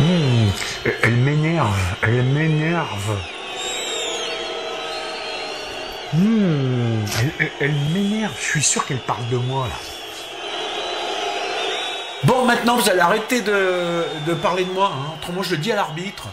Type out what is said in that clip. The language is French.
Mmh. Elle m'énerve, elle m'énerve. Mmh. Elle, m'énerve, je suis sûr qu'elle parle de moi là. Bon, maintenant, vous allez arrêter de, de parler de moi. hein. Autrement, je le dis à l'arbitre.